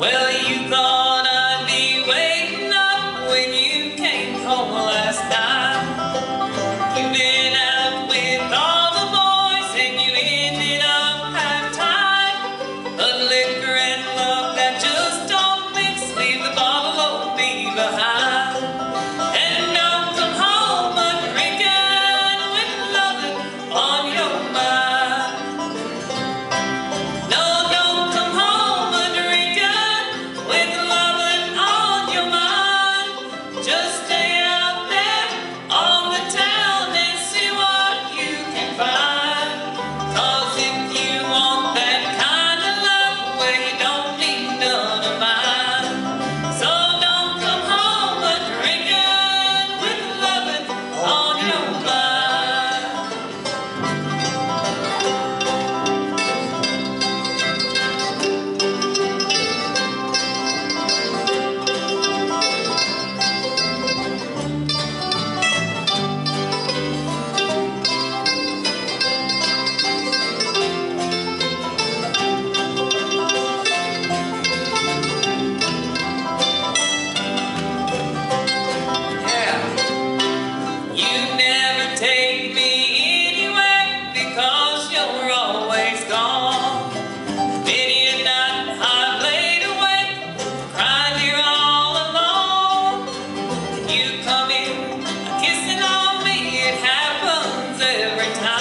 Well, you thought. time.